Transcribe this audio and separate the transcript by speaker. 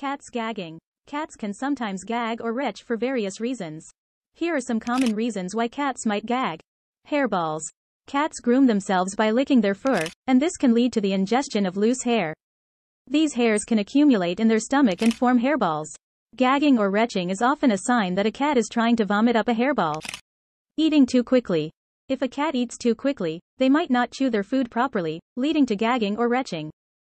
Speaker 1: Cats gagging. Cats can sometimes gag or retch for various reasons. Here are some common reasons why cats might gag. Hairballs. Cats groom themselves by licking their fur, and this can lead to the ingestion of loose hair. These hairs can accumulate in their stomach and form hairballs. Gagging or retching is often a sign that a cat is trying to vomit up a hairball. Eating too quickly. If a cat eats too quickly, they might not chew their food properly, leading to gagging or retching.